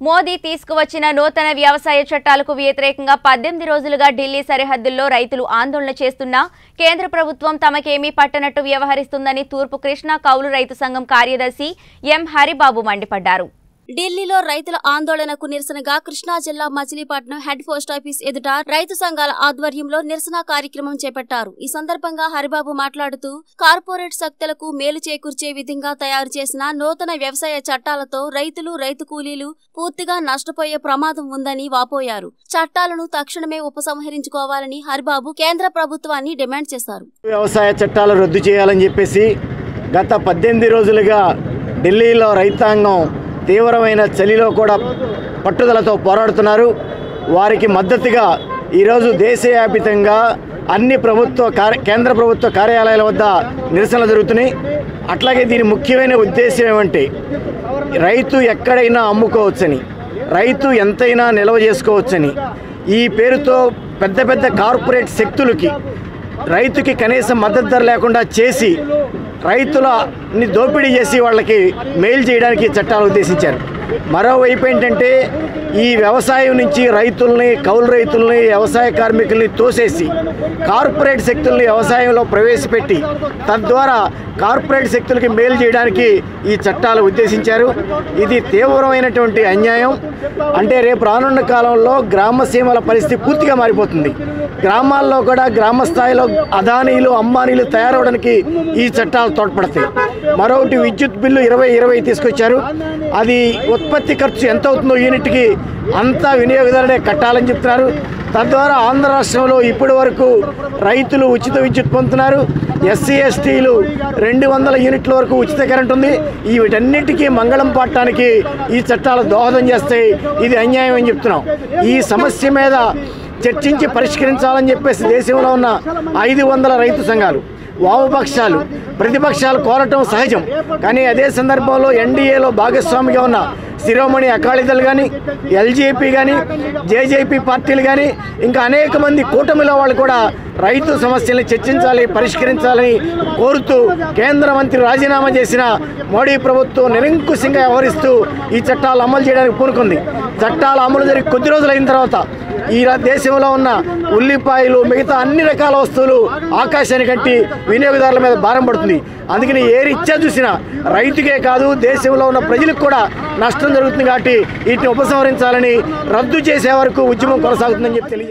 మోదీ తీసుకువచ్చిన నూతన వ్యవసాయ చట్టాలకు వ్యతిరేకంగా పద్దెనిమిది రోజులుగా ఢిల్లీ సరిహద్దుల్లో రైతులు ఆందోళన చేస్తున్నా కేంద్ర ప్రభుత్వం తమకేమీ పట్టనట్టు వ్యవహరిస్తుందని తూర్పు కృష్ణా కౌలు రైతు సంఘం కార్యదర్శి ఎం హరిబాబు మండిపడ్డారు. ఢిల్లీలో రైతుల ఆందోళనకు నిరసనగా కృష్ణా జిల్లా మచిలీపట్నం హెడ్ పోస్టాఫీస్ ఎదుట రైతు సంఘాల ఆధ్వర్యంలో నిరసన కార్యక్రమం చేపట్టారు. ఈ సందర్భంగా హరిబాబు మాట్లాడుతూ కార్పొరేట్ శక్తులకు మేలు చేకూర్చే విధంగా తయారు చేసిన నూతన వ్యవసాయ చట్టాలతో రైతులు రైతు కూలీలు పూర్తిగా నష్టపోయే ప్రమాదం ఉందని వాపోయారు. చట్టాలను తక్షణమే ఉపసంహరించుకోవాలని హరిబాబు కేంద్ర ప్రభుత్వాన్ని డిమాండ్ చేశారు. వ్యవసాయ చట్టాలు రద్దు చేయాలని చెప్పేసి గత పద్దెనిమిది రోజులుగా ఢిల్లీలో రైతాంగం తీవ్రమైన చలిలో కూడా పట్టుదలతో పోరాడుతున్నారు. వారికి మద్దతుగా ఈరోజు దేశవ్యాపితంగా అన్ని ప్రభుత్వ కార్య కేంద్ర ప్రభుత్వ కార్యాలయాల వద్ద నిరసనలు జరుగుతున్నాయి. అట్లాగే దీని ముఖ్యమైన ఉద్దేశం ఏమంటే రైతు ఎక్కడైనా అమ్ముకోవచ్చని రైతు ఎంతైనా నిల్వ చేసుకోవచ్చని ఈ పేరుతో పెద్ద పెద్ద కార్పొరేట్ శక్తులకి రైతుకి కనీసం మద్దతు ధర లేకుండా చేసి రైతులని దోపిడీ చేసి వాళ్ళకి మెయిల్ చేయడానికి చట్టాలు ఉద్దేశించారు. మరోవైపు ఏంటంటే ఈ వ్యవసాయం నుంచి రైతుల్ని కౌలు రైతుల్ని వ్యవసాయ కార్మికుల్ని తోసేసి కార్పొరేట్ శక్తుల్ని వ్యవసాయంలో ప్రవేశపెట్టి తద్వారా కార్పొరేట్ శక్తులకి మేలు చేయడానికి ఈ చట్టాలు ఉద్దేశించారు. ఇది తీవ్రమైనటువంటి అన్యాయం. అంటే రేపు రానున్న కాలంలో గ్రామ సీమల పరిస్థితి పూర్తిగా మారిపోతుంది. గ్రామాల్లో కూడా గ్రామ స్థాయిలో అదానీలు అంబానీలు తయారవడానికి ఈ చట్టాలు తోడ్పడతాయి. మరొకటి విద్యుత్ బిల్లు ఇరవై ఇరవై తీసుకొచ్చారు. అది ఉత్పత్తి ఖర్చు ఎంత అవుతుందో యూనిట్కి అంతా వినియోగదారుడే కట్టాలని చెప్తున్నారు. తద్వారా ఆంధ్ర రాష్ట్రంలో ఇప్పటి వరకు రైతులు ఉచిత విద్యుత్ పొందుతున్నారు. ఎస్సీ ఎస్టీలు రెండు వందల యూనిట్ల వరకు ఉచిత కరెంట్ ఉంది. ఈ వీటన్నిటికీ మంగళం పట్టడానికి ఈ చట్టాలు దోహదం చేస్తాయి ఇది అన్యాయం అని చెప్తున్నాం. ఈ సమస్య మీద చర్చించి పరిష్కరించాలని చెప్పేసి దేశంలో ఉన్న ఐదు వందల రైతు సంఘాలు వామపక్షాలు ప్రతిపక్షాలు కోరటం సహజం. కానీ అదే సందర్భంలో ఎన్డీఏలో భాగస్వామిగా ఉన్న శిరోమణి అకాలీదళ్ కానీ ఎల్జేపీ కానీ జేజేపీ పార్టీలు కానీ ఇంకా అనేక మంది కూటమిలో వాళ్ళు కూడా రైతు సమస్యల్ని చర్చించాలి పరిష్కరించాలని కోరుతూ కేంద్ర మంత్రి రాజీనామా చేసిన మోడీ ప్రభుత్వం నిరంకుశంగా వ్యవహరిస్తూ ఈ చట్టాలు అమలు చేయడానికి పూనుకుంది. చట్టాలు అమలు జరిగి కొద్ది రోజులైన తర్వాత ఈ దేశంలో ఉన్న ఉల్లిపాయలు మిగతా అన్ని రకాల వస్తువులు ఆకాశాన్ని కట్టి వినియోగదారుల మీద భారం పడుతుంది. అందుకని ఏ రీత్యా చూసినా రైతుకే కాదు దేశంలో ఉన్న ప్రజలకు కూడా నష్టం జరుగుతుంది కాబట్టి వీటిని ఉపసంహరించాలని రద్దు చేసే వరకు ఉద్యమం కొనసాగుతుందని చెప్పి తెలియజేస్తారు